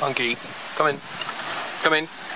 Monkey, come in. Come in.